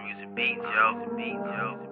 I'm using beats, yo. Beats, yo.